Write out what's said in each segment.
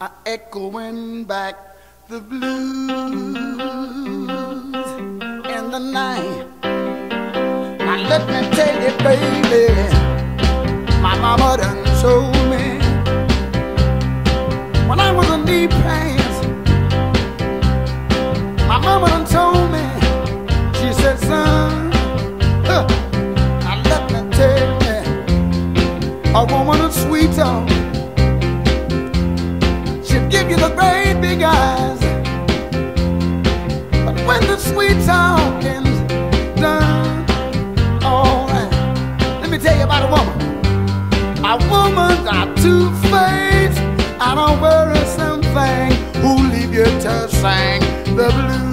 are echoing back the blues in the night. Now let me tell you, baby, my mama done told me when I was in knee pants. My mama done told me, she said, son, now let me tell you, a woman of sweet talk give you the great big eyes. But when the sweet talking's done, alright, let me tell you about a woman. A woman got two faced and a worrisome thing who leave you to sing the blues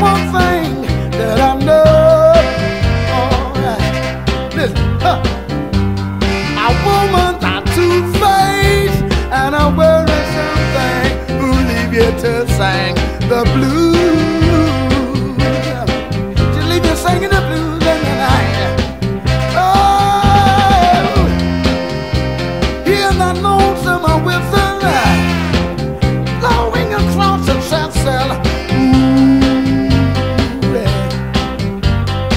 one thing that I know. All right, listen, huh. Hear that lonesome whistle blowing across the yeah.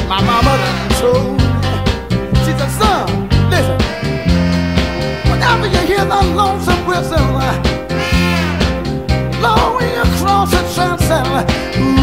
my mama told me. She said, son, listen. Whenever you hear that lonesome whistle blowing across the sunset. Ooh.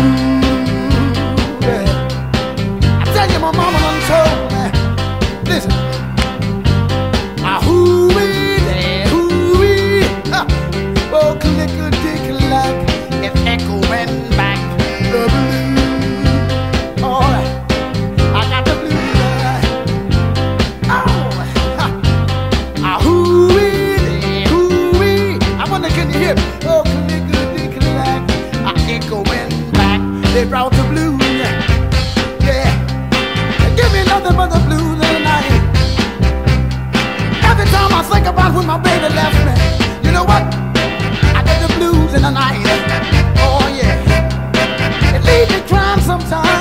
they brought the blues. Yeah, give me nothing but the blues night. Every time I think about when my baby left me, you know what? I get the blues in the night. Oh yeah, it leaves me crying sometimes.